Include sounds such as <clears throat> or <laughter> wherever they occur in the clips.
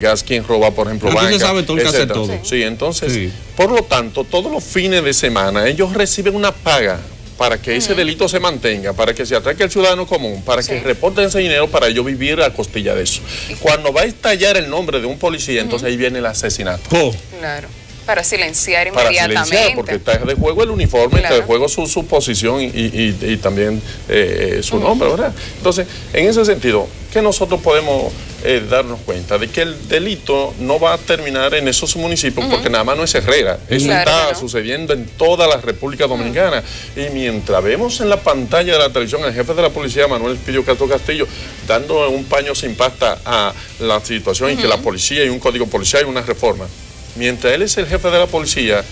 gas, quién roba, por ejemplo, Aquí se banca, sabe todo el que hace todo. Sí, entonces, Sí. por lo tanto, todos los fines de semana ellos reciben una paga para que ese delito se mantenga, para que se atraque al ciudadano común, para que reporten ese dinero para ellos vivir a costilla de eso. Cuando va a estallar el nombre de un policía, entonces ahí viene el asesinato. Po. Claro. Para silenciar Para inmediatamente. silenciar, porque está de juego el uniforme, está de juego su, su posición y, y- y también eh, su nombre, ¿verdad? Entonces, en ese sentido, que nosotros podemos eh, darnos cuenta de que el delito no va a terminar en esos municipios porque nada más no es Herrera. Eso Claro está no. sucediendo en toda la República Dominicana. Y mientras vemos en la pantalla de la televisión al jefe de la policía, Manuel Pillo Castro Castillo, dando un paño sin pasta a la situación y que la policía y un código policial y una reforma. Mientras él es el jefe de la policía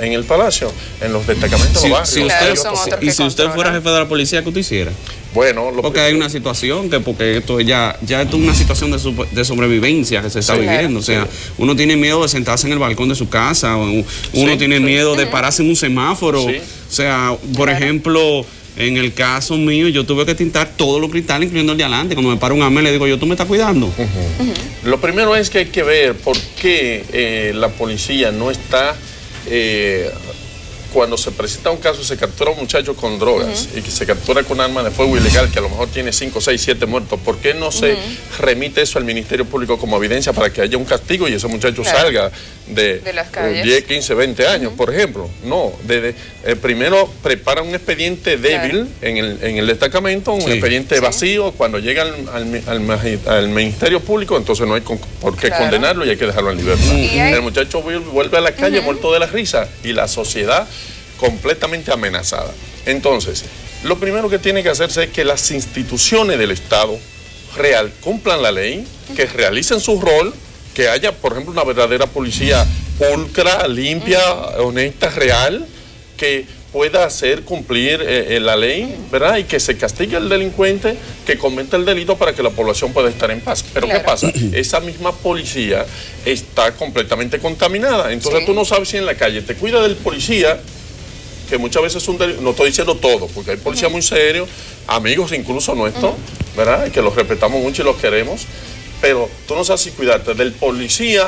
en el palacio, en los destacamentos de Si, los barrios. si Claro, usted, son hay otros otros- y si usted fuera jefe de la policía, ¿qué usted hiciera? Bueno, lo Porque hay una situación que, porque esto ya, ya esto es una situación de, sobrevivencia que se está Sí. viviendo. O sea, uno tiene miedo de sentarse en el balcón de su casa, o uno Sí, tiene sí. miedo de pararse en un semáforo. Sí. O sea, por ejemplo, en el caso mío, yo tuve que tintar todos los cristales, incluyendo el de adelante. Cuando me para un AME, le digo, yo, ¿tú me estás cuidando? Lo primero es que hay que ver por qué eh, la policía no está, eh, cuando se presenta un caso, se captura a un muchacho con drogas y que se captura con arma de fuego ilegal, que a lo mejor tiene 5, 6, 7 muertos, ¿por qué no se remite eso al Ministerio Público como evidencia para que haya un castigo y ese muchacho Claro. salga de, De las eh, calles. 10, 15, 20 años, por ejemplo? No, desde, eh, primero prepara un expediente débil en, el, en el destacamento, un Sí. expediente Sí. vacío, cuando llega al, al mi- al magi- al Ministerio Público, entonces no hay con- por qué Claro. condenarlo y hay que dejarlo en libertad. El muchacho vuel- vuelve a la calle muerto de la risa y la sociedad completamente amenazada. Entonces, lo primero que tiene que hacerse es que las instituciones del Estado real cumplan la ley, que realicen su rol, que haya, por ejemplo, una verdadera policía pulcra, limpia, honesta, real, que pueda hacer cumplir eh, eh, la ley, ¿verdad? Y que se castigue al delincuente que cometa el delito para que la población pueda estar en paz. Pero ¿qué pasa? <clears throat> Esa misma policía está completamente contaminada. Entonces Sí. tú no sabes si en la calle te cuida del policía, que muchas veces es un delito, no estoy diciendo todo, porque hay policías muy serios, amigos incluso nuestros, ¿verdad? Y que los respetamos mucho y los queremos, pero tú no sabes si cuidarte del policía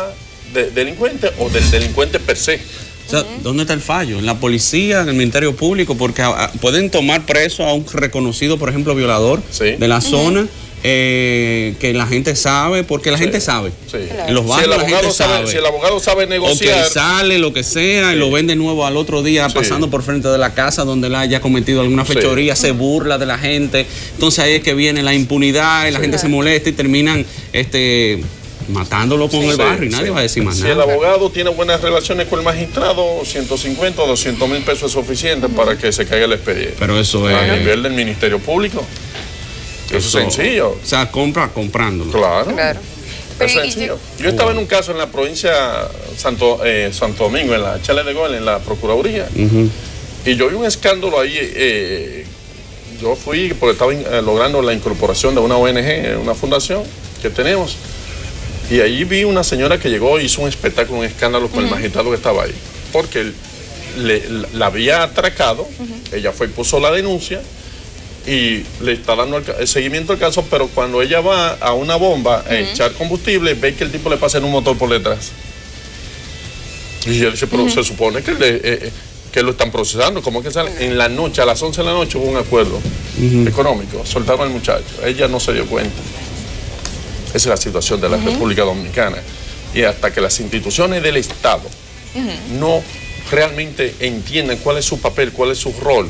de- delincuente o del delincuente per se. O sea, ¿dónde está el fallo? En la policía, en el Ministerio Público, porque pueden tomar preso a un reconocido, por ejemplo, violador Sí. de la zona, eh, que la gente sabe, porque la Sí. gente sabe. Sí. En los Si barrios el, la abogado gente sabe, sabe. si el abogado sabe O negociar, que sale lo que sea y lo ven de nuevo al otro día Sí. pasando por frente de la casa donde él haya cometido alguna Sí. fechoría, se burla de la gente. Entonces ahí es que viene la impunidad y la gente se molesta y terminan este matándolo con el Sí, barrio y nadie sí. va a decir más Si el nada. abogado tiene buenas relaciones con el magistrado, 150 o 200 mil pesos es suficiente para que se caiga el expediente. Pero eso a es. nivel del Ministerio Público. Eso, es sencillo. O sea, compra comprándolo. Claro. Claro. Es sencillo. Yo estaba en un caso en la provincia Santo, eh, Santo Domingo, en la Chale de Gol, en la Procuraduría. Y yo vi un escándalo ahí. eh, yo fui porque estaba in- eh, logrando la incorporación de una ONG, una fundación que tenemos. Y ahí vi una señora que llegó y hizo un espectáculo, un escándalo con el magistrado que estaba ahí. Porque le- la había atracado, ella fue y puso la denuncia y le está dando el, seguimiento al caso, pero cuando ella va a una bomba a echar combustible, ve que el tipo le pasa en un motor por detrás. Y él dice, pero se supone que, le, eh, eh, que lo están procesando. ¿Cómo que sale? En la noche, a las 11 de la noche, hubo un acuerdo económico. Soltaron al muchacho. Ella no se dio cuenta. Esa es la situación de la República Dominicana. Y hasta que las instituciones del Estado no realmente entiendan cuál es su papel, cuál es su rol,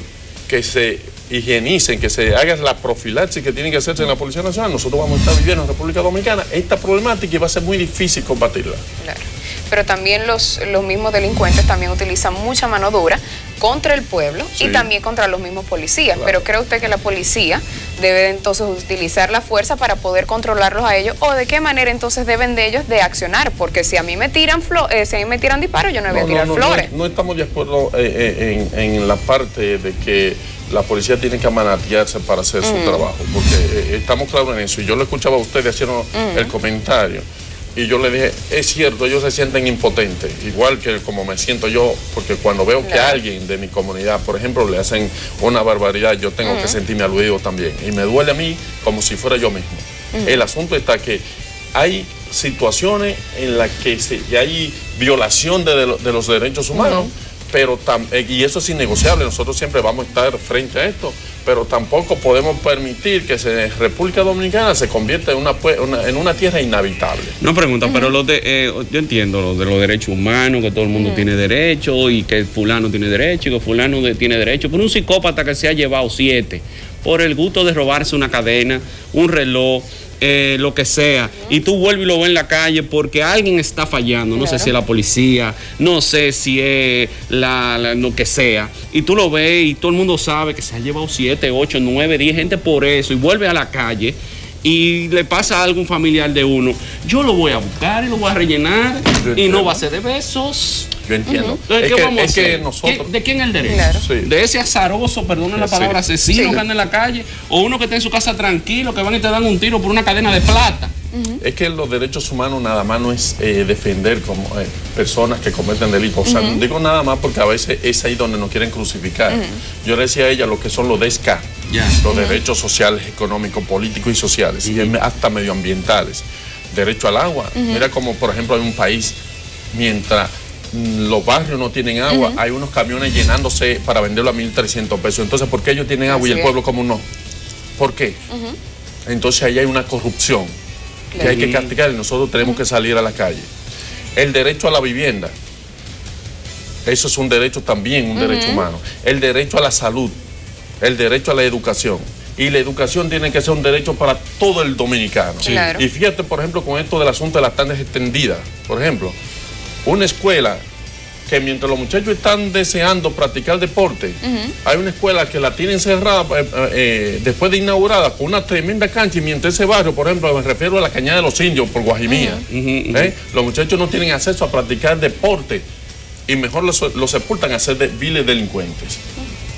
que se higienicen, que se haga la profilaxis que tiene que hacerse en la Policía Nacional, nosotros vamos a estar viviendo en República Dominicana esta problemática y va a ser muy difícil combatirla. Claro. Pero también los, los mismos delincuentes también utilizan mucha mano dura contra el pueblo Sí. y también contra los mismos policías. Claro. Pero ¿cree usted que la policía debe entonces utilizar la fuerza para poder controlarlos a ellos? ¿O de qué manera entonces deben de ellos de accionar? Porque si a mí me tiran, flo- eh, si a mí me tiran disparos, yo no voy a tirar no, flores. no estamos de acuerdo eh, eh, en, en la parte de que la policía tiene que amanatearse para hacer su trabajo, porque eh, estamos claros en eso. Y yo lo escuchaba a ustedes haciendo el comentario. Y yo le dije, es cierto, ellos se sienten impotentes, igual que como me siento yo, porque cuando veo que a alguien de mi comunidad, por ejemplo, le hacen una barbaridad, yo tengo que sentirme aludido también. Y me duele a mí como si fuera yo mismo. El asunto está que hay situaciones en las que se, y hay violación de, de lo- de los derechos humanos, pero tam- eh, y eso es innegociable, nosotros siempre vamos a estar frente a esto, pero tampoco podemos permitir que se, República Dominicana se convierta en una, en una tierra inhabitable. No pregunta, pero los de, eh, yo entiendo lo de los derechos humanos, que todo el mundo tiene derecho y que fulano tiene derecho y que fulano de- tiene derecho. Pero un psicópata que se ha llevado siete por el gusto de robarse una cadena, un reloj, eh, lo que sea, y tú vuelves y lo ves en la calle porque alguien está fallando, no sé si es la policía, no sé si es la, la- lo que sea, y tú lo ves y todo el mundo sabe que se ha llevado siete, ocho, nueve, diez gente por eso y vuelve a la calle y le pasa a algún familiar de uno, yo lo voy a buscar y lo voy a rellenar y no va a ser de besos. Yo entiendo. Entonces, Es ¿qué que- vamos a es que hacer? nosotros- ¿Qué- ¿De quién es el derecho? Claro. Sí. De ese azaroso, perdona la Sí. palabra, asesino Sí. que anda en la calle, o uno que está en su casa tranquilo, que van y te dan un tiro por una cadena de plata. Es que los derechos humanos nada más no es eh, defender como eh, personas que cometen delitos. O sea, no digo nada más porque a veces es ahí donde nos quieren crucificar. Yo le decía a ella lo que son los DESCA, los derechos sociales, económicos, políticos y sociales, y hasta medioambientales. Derecho al agua. Mira como, por ejemplo, hay un país, mientras los barrios no tienen agua, hay unos camiones llenándose para venderlo a 1.300 pesos. Entonces, ¿por qué ellos tienen agua y el pueblo común no? ¿Por qué? Entonces ahí hay una corrupción que hay que castigar y nosotros tenemos que salir a la calle. El derecho a la vivienda, eso es un derecho también, un derecho humano. El derecho a la salud, el derecho a la educación. Y la educación tiene que ser un derecho para todo el dominicano. Sí. Claro. Y fíjate, por ejemplo, con esto del asunto de las tandas extendidas. Por ejemplo, una escuela que mientras los muchachos están deseando practicar deporte, hay una escuela que la tienen cerrada eh, eh, después de inaugurada con una tremenda cancha y mientras ese barrio, por ejemplo, me refiero a la Cañada de los Indios por Guajimía. ¿eh? los muchachos no tienen acceso a practicar deporte y mejor los, los sepultan a ser de, viles delincuentes.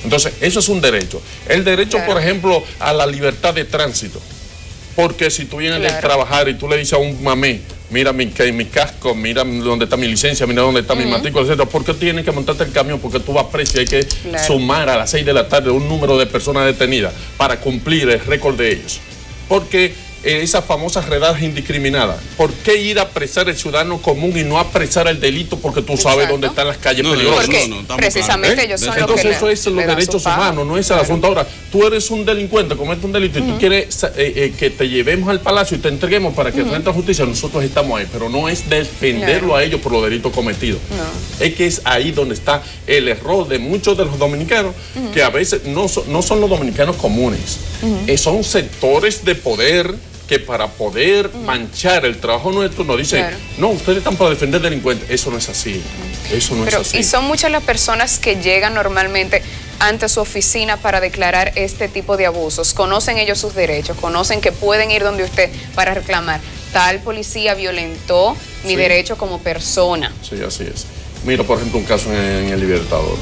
Entonces, eso es un derecho. El derecho, Claro. por ejemplo, a la libertad de tránsito. Porque si tú vienes de Claro. trabajar y tú le dices a un mamé, mira mi, mi casco, mira dónde está mi licencia, mira dónde está mi matrícula, etcétera, ¿por qué tienes que montarte el camión? Porque tú vas preso y hay que Claro. sumar a las 6 de la tarde un número de personas detenidas para cumplir el récord de ellos. Porque esas famosas redadas indiscriminadas, ¿por qué ir a apresar el ciudadano común y no apresar el delito porque tú sabes Exacto. dónde están las calles No, no, peligrosas? No, estamos precisamente ¿Eh? ellos son los que Entonces eso es los derechos humanos, no es el Claro. asunto. Ahora, tú eres un delincuente, cometes un delito y tú quieres eh, eh, que te llevemos al palacio y te entreguemos para que frente a la justicia, nosotros estamos ahí, pero no es defenderlo Claro. a ellos por los delitos cometidos. No. Es que es ahí donde está el error de muchos de los dominicanos, que a veces no, son- no son los dominicanos comunes, eh, son sectores de poder que para poder manchar el trabajo nuestro nos dicen, Claro. no, ustedes están para defender delincuentes. Eso no es así. Eso no Pero, es así. y son muchas las personas que llegan normalmente ante su oficina para declarar este tipo de abusos. Conocen ellos sus derechos, conocen que pueden ir donde usted para reclamar. Tal policía violentó mi Sí. derecho como persona. Sí, así es. Mira, por ejemplo, un caso en, en el Libertador.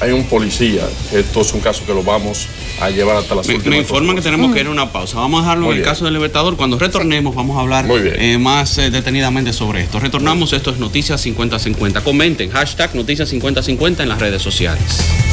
Hay un policía, esto es un caso que lo vamos a llevar hasta las Me, últimas me informan que tenemos que ir a una pausa. Vamos a dejarlo Muy en el bien. caso del Libertador. Cuando retornemos, vamos a hablar eh, más eh, detenidamente sobre esto. Retornamos, esto es Noticias 5050. Comenten, hashtag Noticias 5050 en las redes sociales.